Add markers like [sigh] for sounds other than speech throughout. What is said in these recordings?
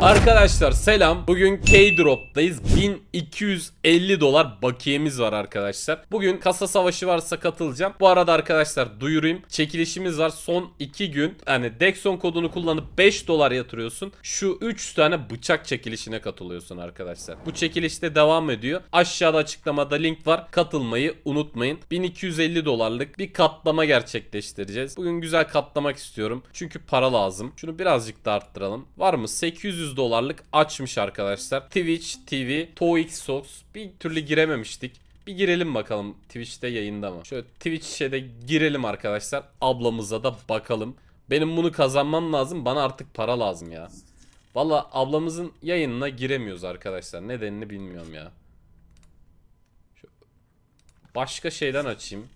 Arkadaşlar selam. Bugün K-Drop'tayız. 1250 dolar bakiyemiz var arkadaşlar. Bugün kasa savaşı varsa katılacağım. Bu arada arkadaşlar duyurayım. Çekilişimiz var son 2 gün. Yani Dexon kodunu kullanıp 5 dolar yatırıyorsun. Şu 3 tane bıçak çekilişine katılıyorsun arkadaşlar. Bu çekilişte devam ediyor. Aşağıda açıklamada link var. Katılmayı unutmayın. 1250 dolarlık bir katlama gerçekleştireceğiz. Bugün güzel katlamak istiyorum. Çünkü para lazım. Şunu birazcık da arttıralım. Var mı? 800 dolarlık açmış arkadaşlar. Twitch TV, ToeXox bir türlü girememiştik. Bir girelim bakalım Twitch'te yayında mı? Şöyle Twitch'e de girelim arkadaşlar. Ablamıza da bakalım. Benim bunu kazanmam lazım. Bana artık para lazım ya. Valla ablamızın yayınına giremiyoruz arkadaşlar. Nedenini bilmiyorum ya. Başka şeyden açayım.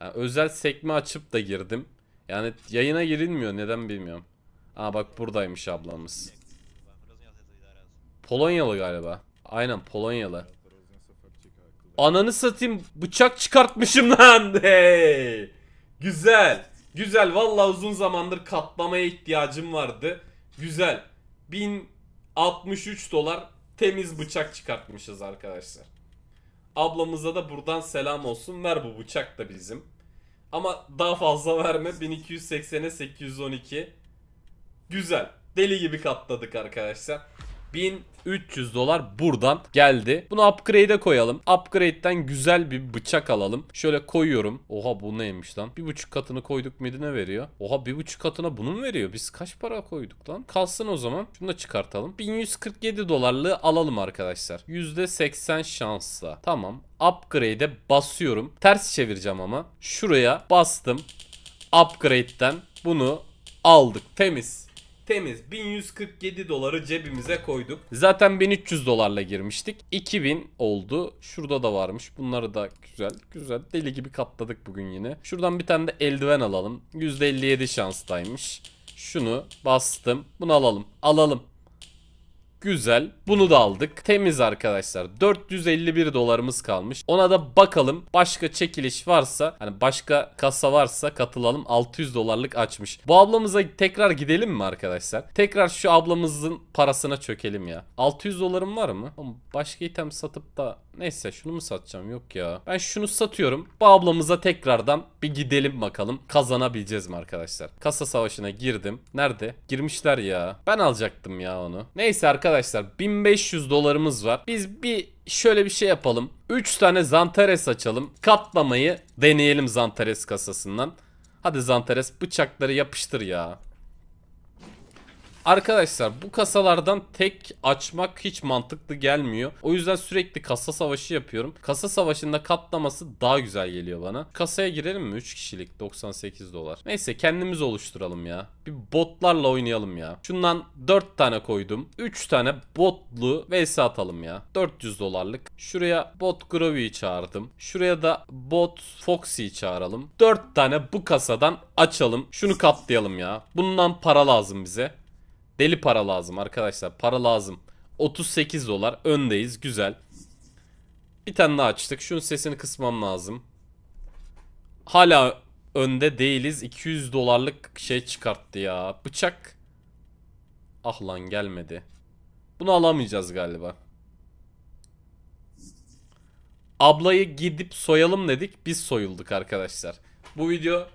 Yani özel sekme açıp da girdim. Yani yayına girilmiyor. Neden bilmiyorum. Aa bak buradaymış ablamız. Polonyalı galiba. Aynen Polonyalı. Ananı satayım bıçak çıkartmışım lan. [laughs] Hey. Güzel. Güzel. Vallahi uzun zamandır katlamaya ihtiyacım vardı. Güzel. 1063 dolar temiz bıçak çıkartmışız arkadaşlar. Ablamıza da buradan selam olsun. Ver bu bıçak da bizim. Ama daha fazla verme. 1280'e 812. Güzel. Deli gibi katladık arkadaşlar. 1300 dolar buradan geldi. Bunu upgrade'e koyalım. Upgrade'den güzel bir bıçak alalım. Şöyle koyuyorum. Oha bu neymiş lan? Bir buçuk katını koyduk muydu ne veriyor? Oha bir buçuk katına bunu mu veriyor? Biz kaç para koyduk lan? Kalsın o zaman. Şunu da çıkartalım. 1147 dolarlığı alalım arkadaşlar. %80 şansla. Tamam. Upgrade'e basıyorum. Ters çevireceğim ama. Şuraya bastım. Upgrade'den bunu aldık. Temiz. Temiz 1147 doları cebimize koyduk. Zaten 1300 dolarla girmiştik. 2000 oldu. Şurada da varmış. Bunları da güzel. Güzel. Deli gibi katladık bugün yine. Şuradan bir tane de eldiven alalım. %57 şanstaymış. Şunu bastım. Bunu alalım. Alalım. Güzel. Bunu da aldık. Temiz arkadaşlar. 451 dolarımız kalmış. Ona da bakalım. Başka çekiliş varsa hani başka kasa varsa katılalım. 600 dolarlık açmış. Bu ablamıza tekrar gidelim mi arkadaşlar? Tekrar şu ablamızın parasına çökelim ya. 600 dolarım var mı? Başka item satıp da neyse şunu mu satacağım? Yok ya. Ben şunu satıyorum. Bu ablamıza tekrardan bir gidelim bakalım. Kazanabileceğiz mi arkadaşlar? Kasa savaşına girdim. Nerede? Girmişler ya. Ben alacaktım ya onu. Neyse arkadaşlar 1500 dolarımız var. Biz bir şöyle bir şey yapalım. 3 tane Zantares açalım. Katlamayı deneyelim Zantares kasasından. Hadi Zantares bıçakları yapıştır ya. Arkadaşlar bu kasalardan tek açmak hiç mantıklı gelmiyor. O yüzden sürekli kasa savaşı yapıyorum. Kasa savaşında katlaması daha güzel geliyor bana. Kasaya girelim mi? 3 kişilik 98 dolar. Neyse kendimiz oluşturalım ya. Bir botlarla oynayalım ya. Şundan 4 tane koydum. 3 tane botlu vs atalım ya. 400 dolarlık. Şuraya bot Grovy'yi çağırdım. Şuraya da bot Foxy'yi çağıralım. 4 tane bu kasadan açalım. Şunu katlayalım ya. Bundan para lazım bize. Deli para lazım arkadaşlar. Para lazım. 38 dolar. Öndeyiz. Güzel. Bir tane daha açtık. Şunun sesini kısmam lazım. Hala önde değiliz. 200 dolarlık şey çıkarttı ya. Bıçak. Ah lan gelmedi. Bunu alamayacağız galiba. Ablayı gidip soyalım dedik. Biz soyulduk arkadaşlar. Bu video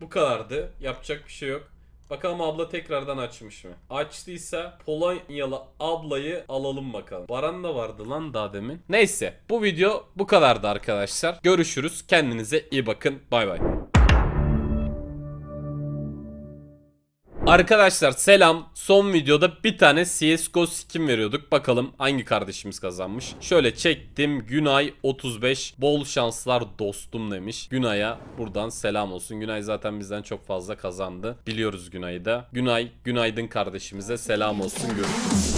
bu kadardı. Yapacak bir şey yok. Bakalım abla tekrardan açmış mı? Açtıysa Polonyalı ablayı alalım bakalım. Baran da vardı lan daha demin. Neyse bu video bu kadardı arkadaşlar. Görüşürüz. Kendinize iyi bakın. Bay bay. Arkadaşlar selam. Son videoda bir tane CSGO skin veriyorduk. Bakalım hangi kardeşimiz kazanmış. Şöyle çektim. Günay 35. Bol şanslar dostum demiş. Günay'a buradan selam olsun. Günay zaten bizden çok fazla kazandı. Biliyoruz Günay'ı da. Günay, günaydın kardeşimize selam olsun. Görüşürüz.